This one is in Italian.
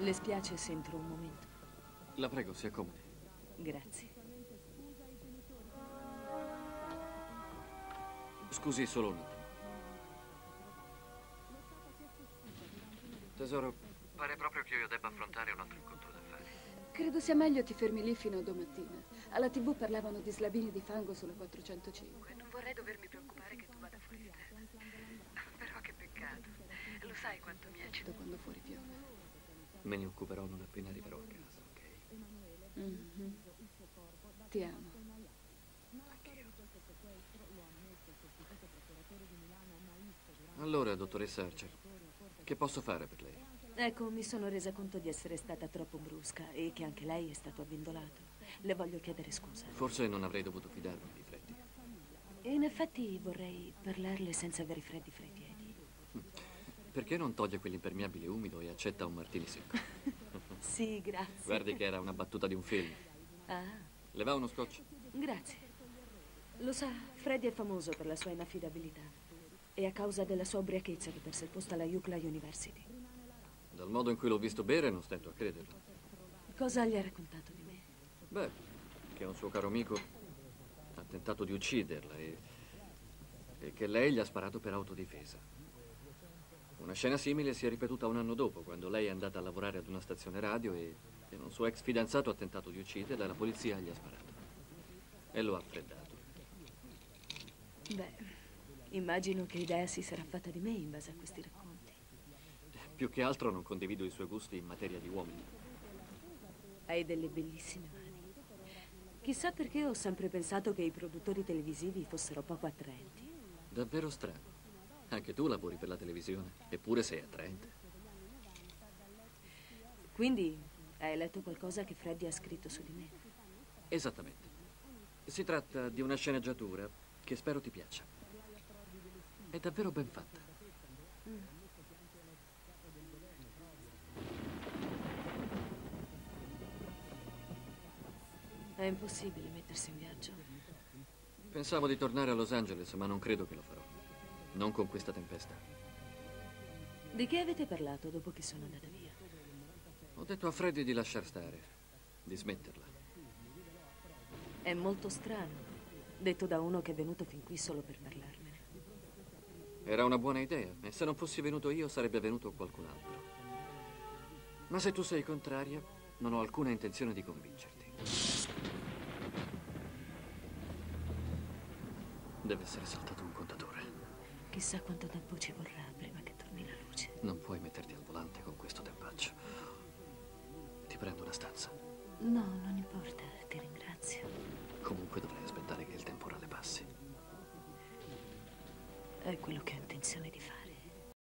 Le spiace se entro un momento? La prego, si accomodi. Grazie. Scusi solo un attimo. Tesoro, pare proprio che io debba affrontare un altro incontro d'affari. Credo sia meglio ti fermi lì fino a domattina. Alla tv parlavano di slabini di fango sulla 405. Non vorrei dovermi preoccupare che tu vada fuori di testa. Però che peccato. Lo sai quanto mi Da quando fuori piove. Me ne occuperò non appena arriverò a casa, ok? Mhm. Ti amo. Allora, dottoressa Archer, che posso fare per lei? Ecco, mi sono resa conto di essere stata troppo brusca e che anche lei è stato abbindolato. Le voglio chiedere scusa. Forse non avrei dovuto fidarmi di Freddy. E in effetti vorrei parlarle senza avere freddi fra i piedi. Perché non toglie quell'impermeabile umido e accetta un martini secco? Sì, grazie. Guardi che era una battuta di un film. Ah, Le va uno scotch? grazie. Lo sa, Freddy è famoso per la sua inaffidabilità. E a causa della sua ubriachezza che perse il posto alla UCLA University. Dal modo in cui l'ho visto bere non stento a crederlo. Cosa gli ha raccontato di me? Beh, che un suo caro amico ha tentato di ucciderla e, e che lei gli ha sparato per autodifesa. Una scena simile si è ripetuta un anno dopo, quando lei è andata a lavorare ad una stazione radio e, e un suo ex fidanzato ha tentato di ucciderla e la polizia gli ha sparato. E lo ha freddato. Beh, immagino che idea si sarà fatta di me in base a questi racconti. Più che altro non condivido i suoi gusti in materia di uomini. Hai delle bellissime mani. Chissà perché ho sempre pensato che i produttori televisivi fossero poco attraenti. Davvero strano. Anche tu lavori per la televisione, eppure sei attraente. Quindi hai letto qualcosa che Freddy ha scritto su di me? Esattamente. Si tratta di una sceneggiatura che spero ti piaccia. È davvero ben fatta. È impossibile mettersi in viaggio. Pensavo di tornare a Los Angeles, ma non credo che lo farò. Non con questa tempesta. Di che avete parlato dopo che sono andata via? Ho detto a Freddy di lasciar stare, di smetterla. È molto strano, detto da uno che è venuto fin qui solo per parlarmene. Era una buona idea, e se non fossi venuto io sarebbe venuto qualcun altro. Ma se tu sei contraria, non ho alcuna intenzione di convincerti. Deve essere saltato un contatore. Chissà quanto tempo ci vorrà prima che torni la luce. Non puoi metterti al volante con questo tempaccio. Ti prendo una stanza. No, non importa, ti ringrazio. Comunque dovrei aspettare che il temporale passi. È quello che ho intenzione di fare.